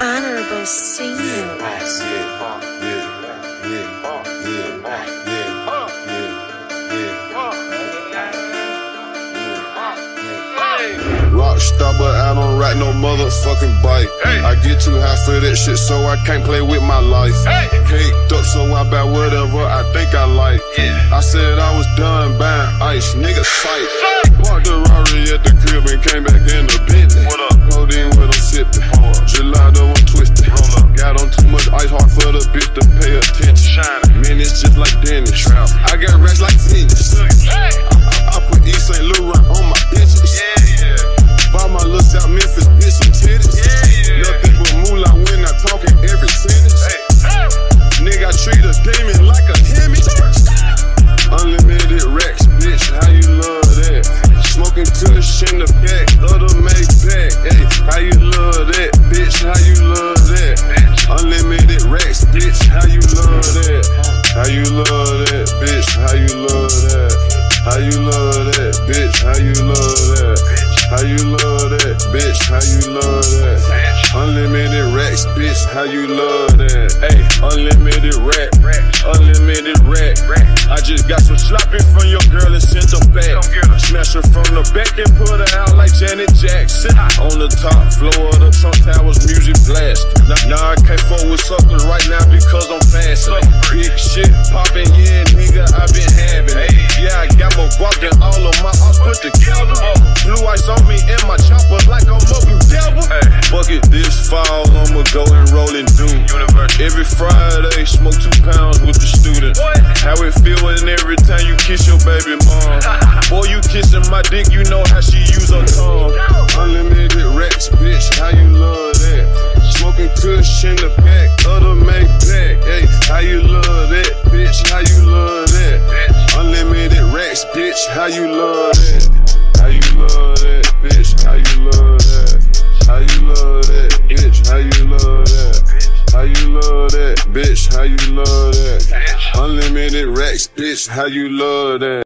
Honorable senior. Rockstar, but I don't ride no motherfucking bike. Hey. I get too high for that shit, so I can't play with my life. Hey. Caked up, so I buy whatever I think I like. Yeah. I said I was done buying ice, nigga sight. Parked the Rari bitch to pay attention. Man, it's just like Dennis. I got racks like tennis. Hey. I, I put Yves Saint Laurent on my bitches. Yeah, yeah. Buy my little South Memphis bitch some titties. Yeah, yeah. Nothing but moolah when I talking every sentence. Hey. Hey. Nigga, I treat a demon Bitch, how you love that? Hey, unlimited rack, unlimited rack. I just got some sloppy from your girl and sent her back. Smash her from the back and put her out like Janet Jackson. On the top floor of the Trump Towers, music blast. Now, now I can't with suckers right now because I'm Every Friday, smoke two pounds with the student. What? How it feel when every time you kiss your baby mom? Boy, you kissing my dick, you know how she use her tongue. Unlimited racks, bitch, how you love that? Smoking kush in the back of make Maybach. Hey, how you love that, bitch? How you love that? Unlimited racks, bitch, how you love that? How you love that, bitch? How you love that? How you love that, you love that, bitch? How you love that? Unlimited racks, bitch. How you love that?